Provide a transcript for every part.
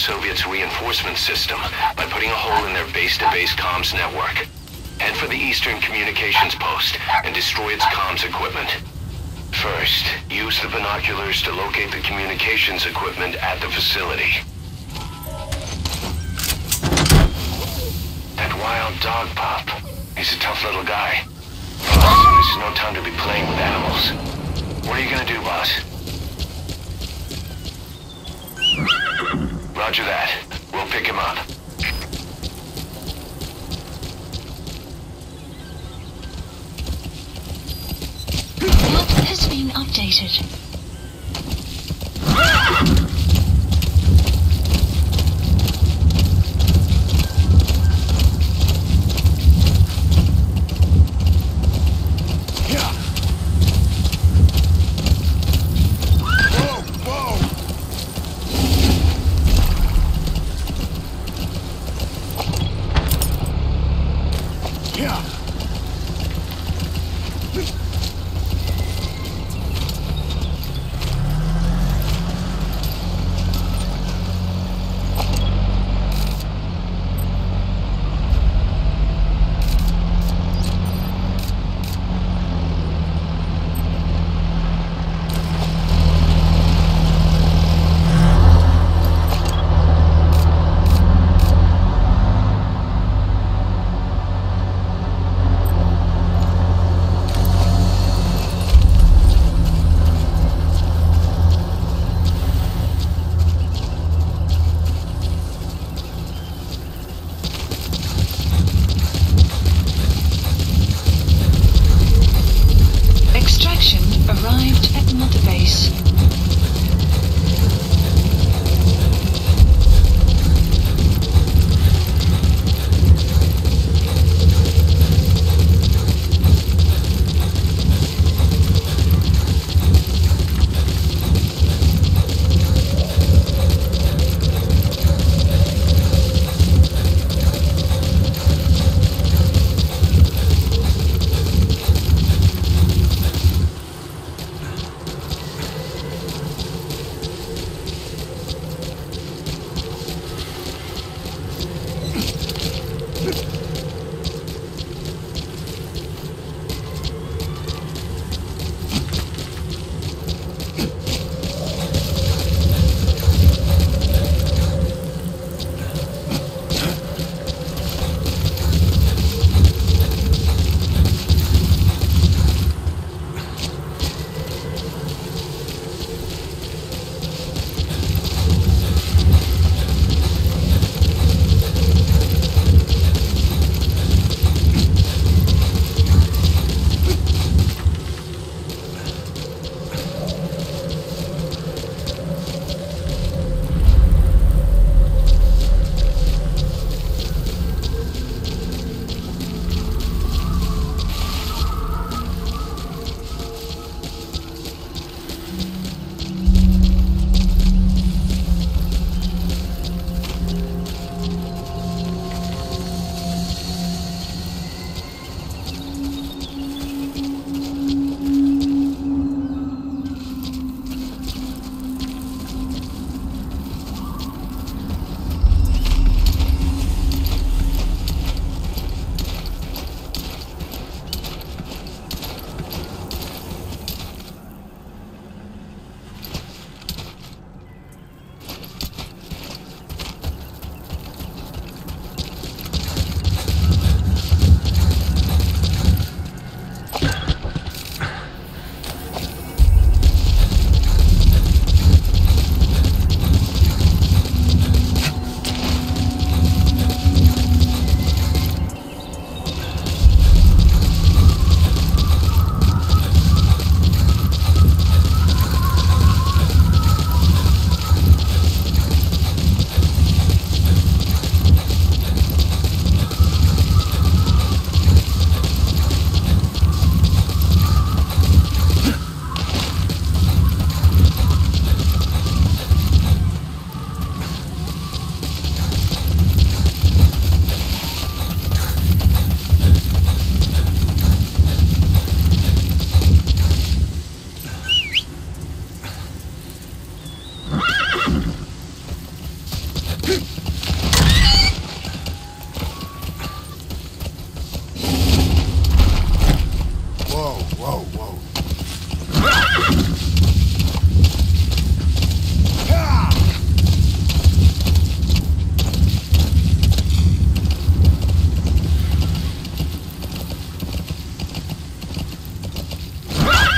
Soviets' reinforcement system by putting a hole in their base-to-base comms network. Head for the Eastern Communications Post and destroy its comms equipment. First, use the binoculars to locate the communications equipment at the facility. That wild dog pup. He's a tough little guy. Boss, this is no time to be playing with animals. What are you gonna do, boss? Roger that. We'll pick him up. Map has been updated.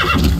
Ha ha ha!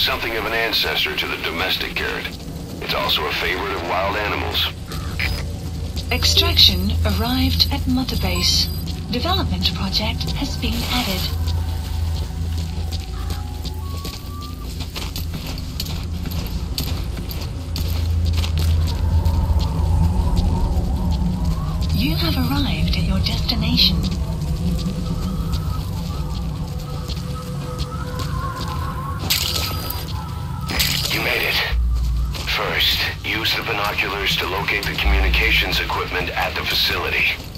Something of an ancestor to the domestic carrot. It's also a favorite of wild animals. Extraction arrived at Mother Base. Development project has been added. You have arrived at your destination. To locate the communications equipment at the facility.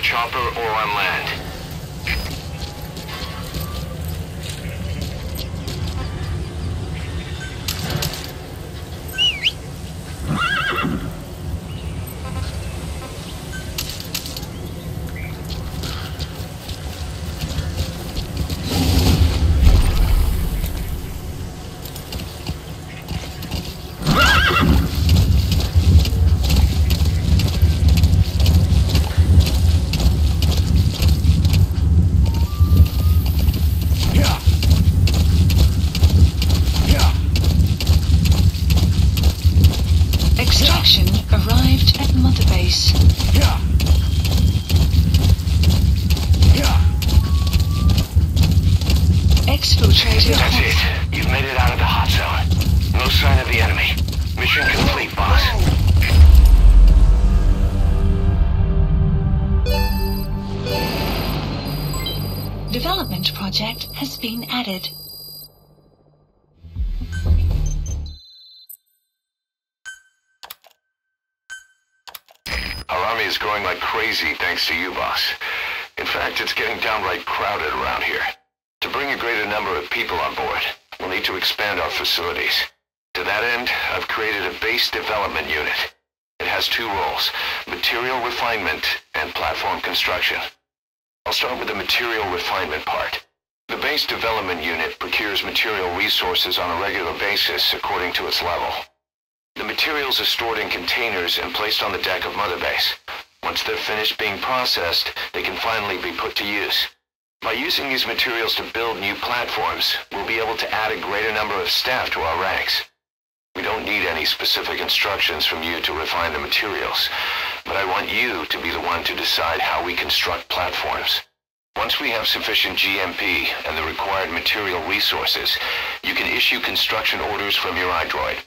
Chopper or project has been added. Our army is growing like crazy thanks to you, boss. In fact, it's getting downright crowded around here. To bring a greater number of people on board, we'll need to expand our facilities. To that end, I've created a base development unit. It has two roles, material refinement and platform construction. I'll start with the material refinement part. The base development unit procures material resources on a regular basis according to its level. The materials are stored in containers and placed on the deck of Mother Base. Once they're finished being processed, they can finally be put to use. By using these materials to build new platforms, we'll be able to add a greater number of staff to our ranks. We don't need any specific instructions from you to refine the materials, but I want you to be the one to decide how we construct platforms. Once we have sufficient GMP and the required material resources, you can issue construction orders from your iDroid.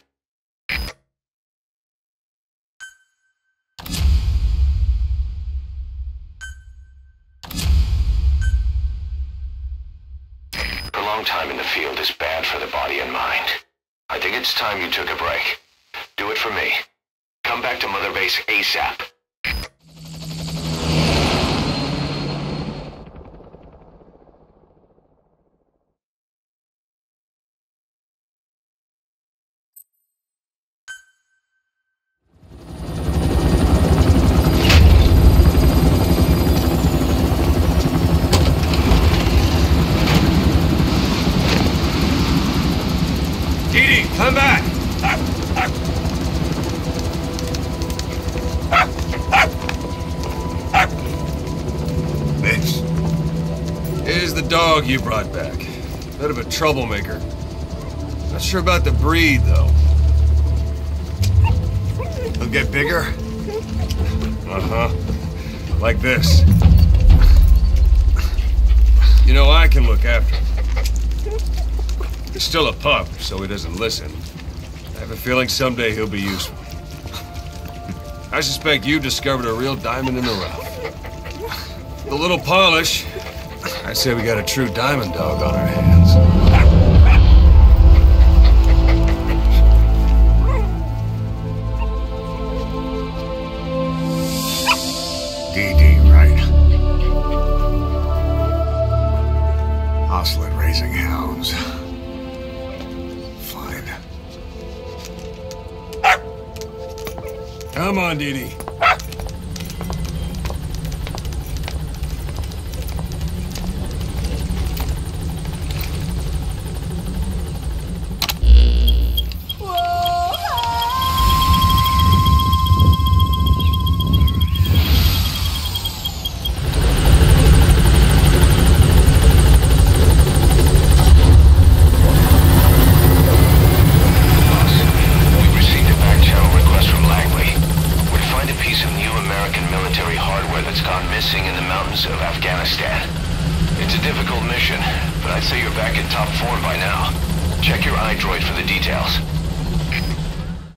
Prolonged time in the field is bad for the body and mind. I think it's time you took a break. Do it for me. Come back to Mother Base ASAP. You brought back. Bit of a troublemaker. Not sure about the breed, though. He'll get bigger. Uh-huh. Like this. You know, I can look after him. He's still a pup, so he doesn't listen. I have a feeling someday he'll be useful. I suspect you discovered a real diamond in the rough. The little polish, I say we got a true diamond dog on our hands. DD, right? Hustling, raising hounds. Fine. Come on, Dee